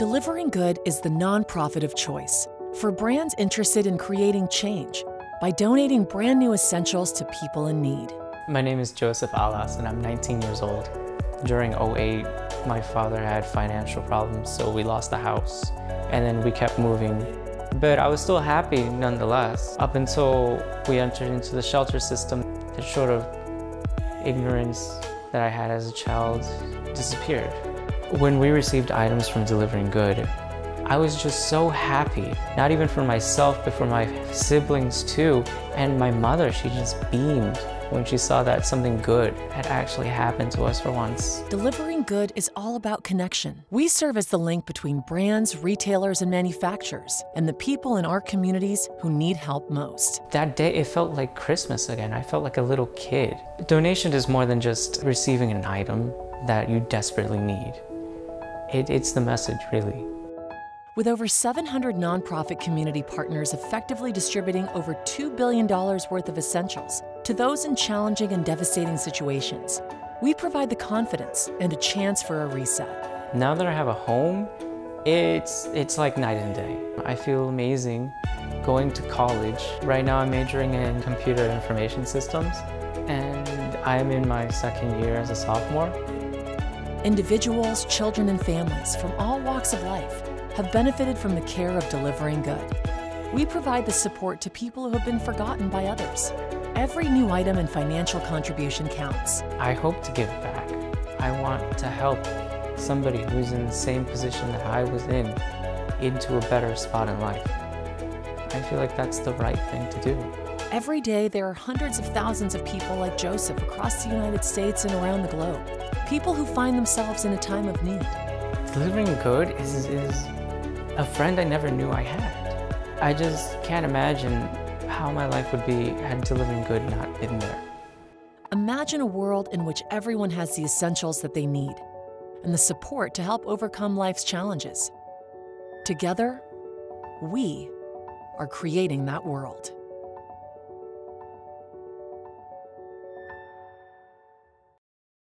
Delivering Good is the nonprofit of choice for brands interested in creating change by donating brand new essentials to people in need. My name is Joseph Alas and I'm 19 years old. During 08, my father had financial problems, so we lost the house. And then we kept moving. But I was still happy nonetheless, up until we entered into the shelter system. The sort of ignorance that I had as a child disappeared. When we received items from Delivering Good, I was just so happy, not even for myself, but for my siblings too. And my mother, she just beamed when she saw that something good had actually happened to us for once. Delivering Good is all about connection. We serve as the link between brands, retailers, and manufacturers, and the people in our communities who need help most. That day, it felt like Christmas again. I felt like a little kid. Donation is more than just receiving an item that you desperately need. It, it's the message, really. With over 700 nonprofit community partners effectively distributing over $2 billion worth of essentials to those in challenging and devastating situations, we provide the confidence and a chance for a reset. Now that I have a home, it's, it's like night and day. I feel amazing going to college. Right now I'm majoring in computer information systems and I'm in my second year as a sophomore. Individuals, children, and families from all walks of life have benefited from the care of delivering good. We provide the support to people who have been forgotten by others. Every new item and financial contribution counts. I hope to give back. I want to help somebody who's in the same position that I was in into a better spot in life. I feel like that's the right thing to do. Every day, there are hundreds of thousands of people like Joseph across the United States and around the globe. People who find themselves in a time of need. Delivering good is, is a friend I never knew I had. I just can't imagine how my life would be had Delivering Good not been there. Imagine a world in which everyone has the essentials that they need and the support to help overcome life's challenges. Together, we are creating that world.